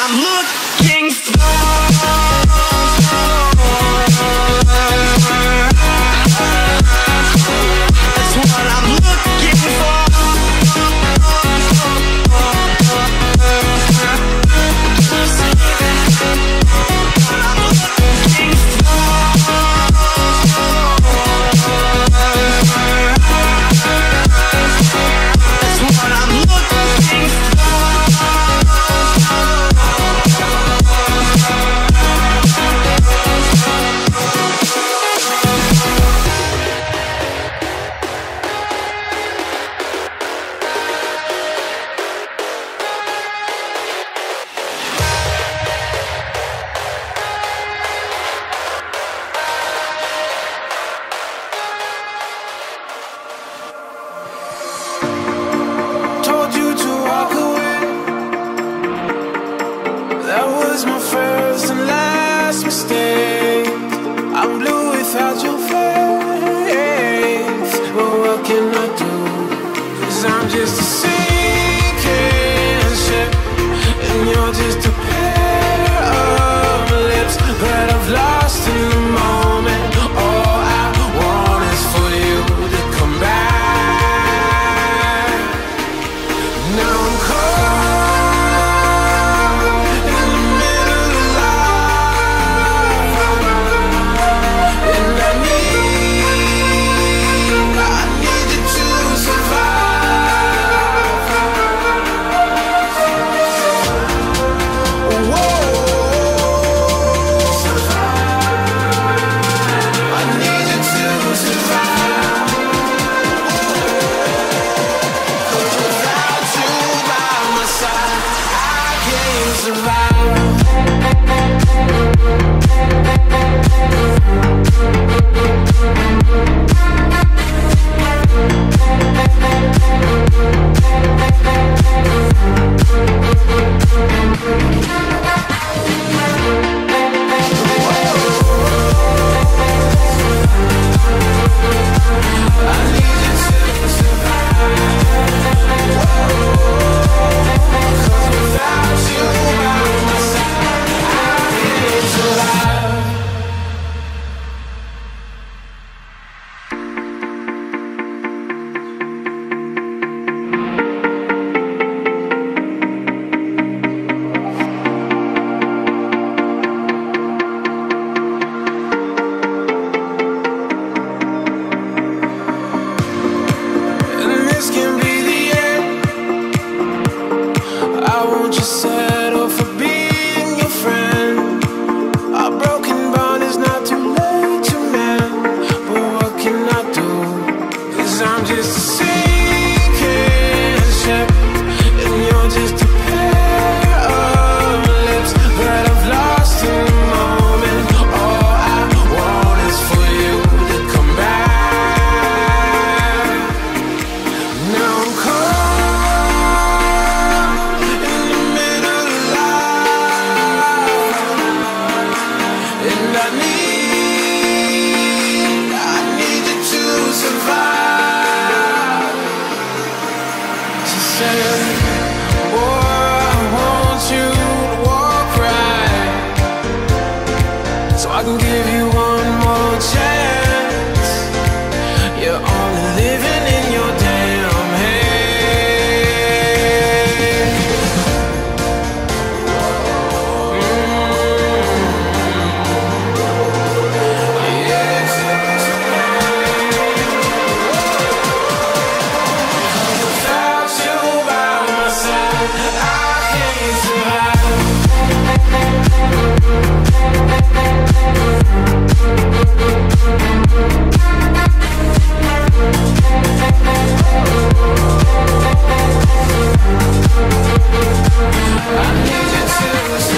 I'm looking stay oh, I need you to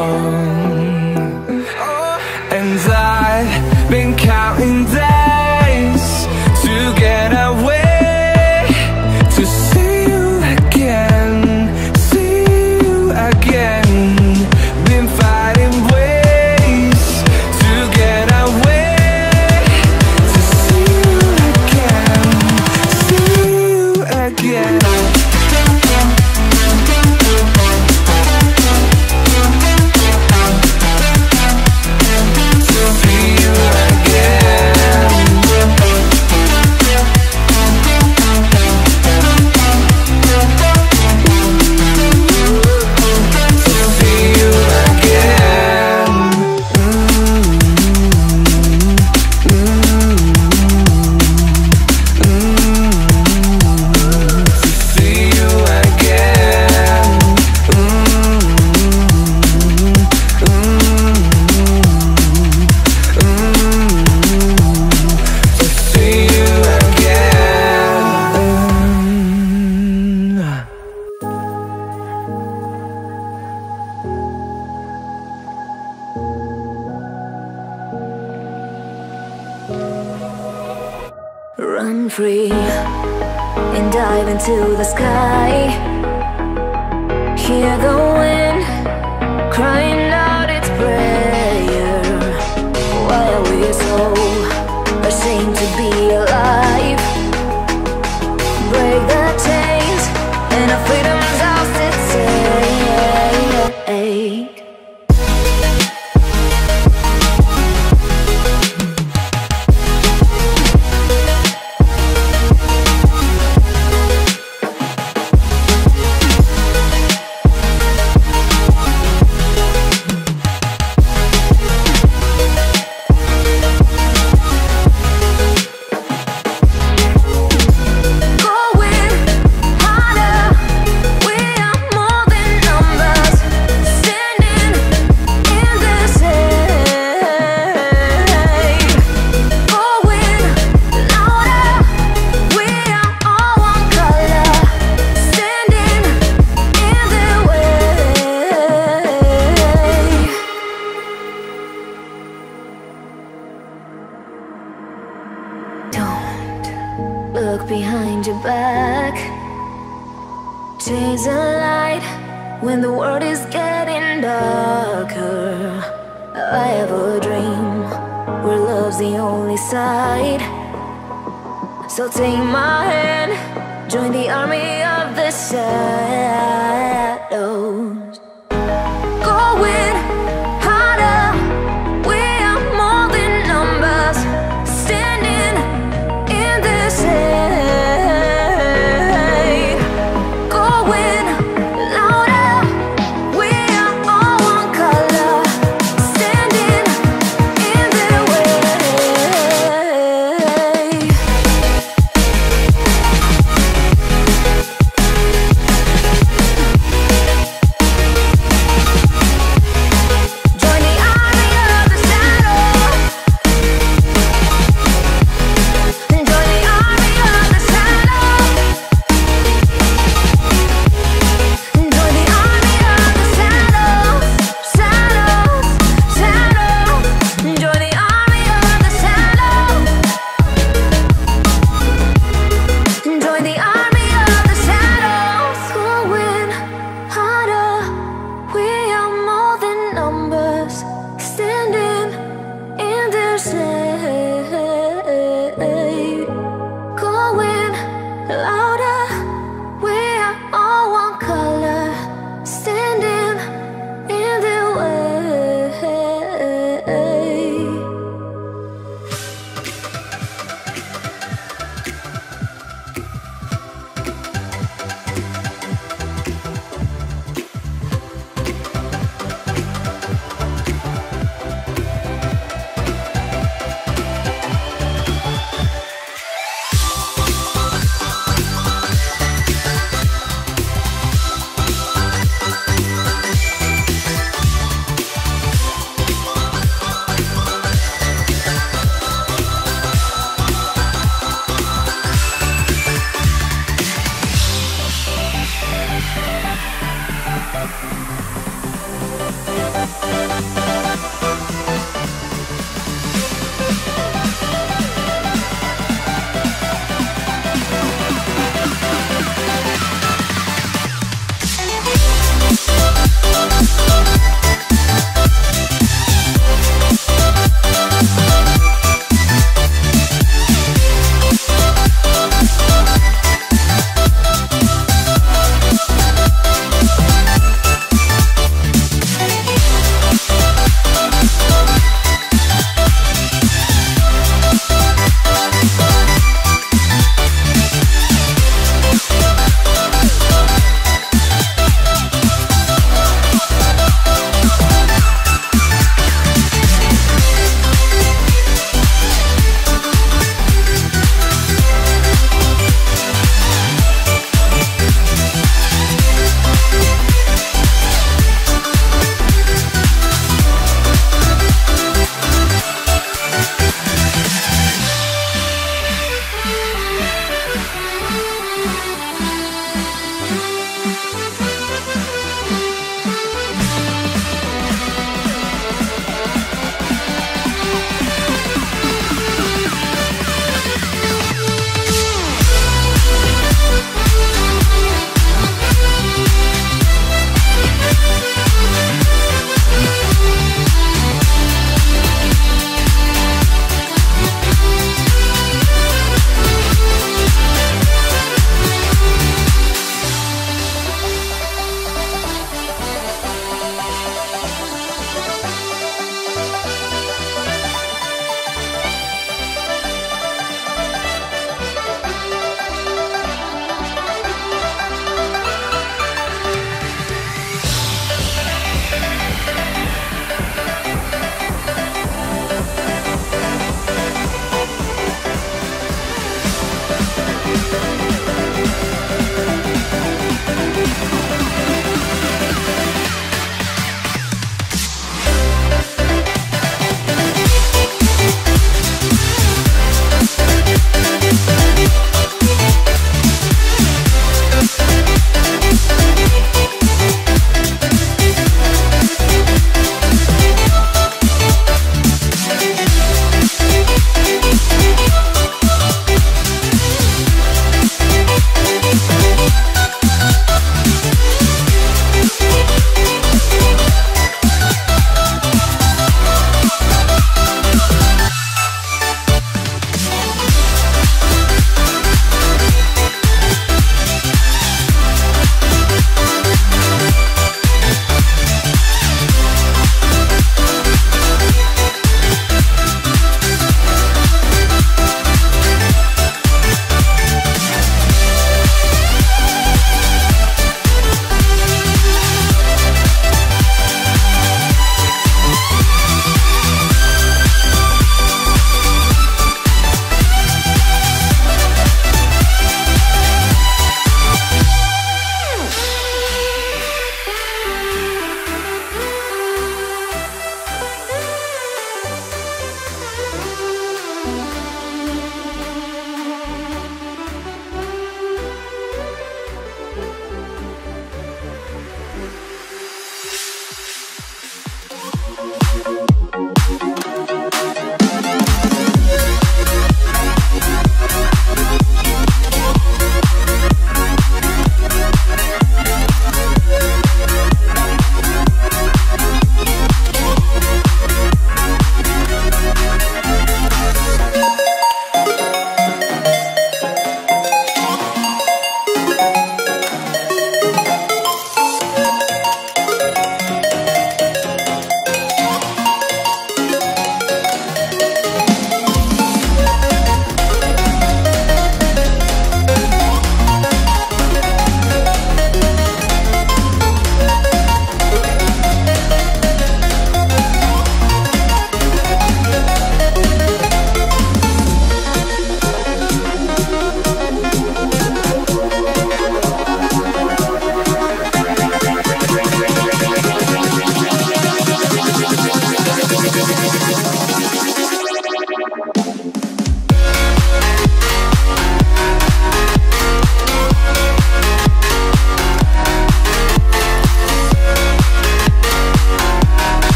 song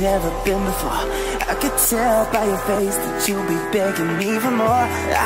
Never been before. I could tell by your face that you'll be begging me